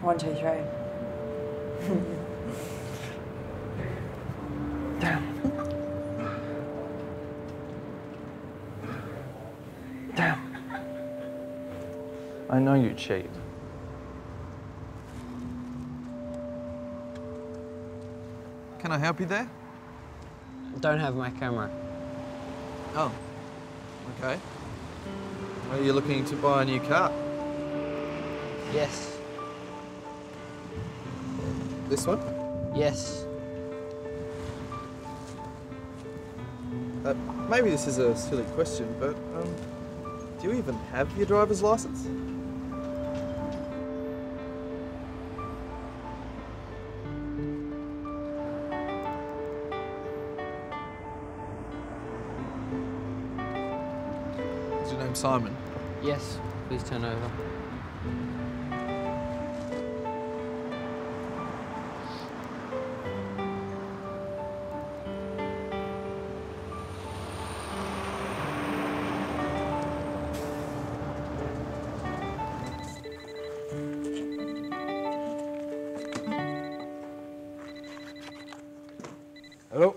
One, two, three. Damn. Damn. I know you cheat. Can I help you there? Don't have my camera. Oh, okay. Are you looking to buy a new car? Yes. This one? Yes. Uh, maybe this is a silly question, but um, do you even have your driver's license? Is your name Simon? Yes. Please turn over. Hello.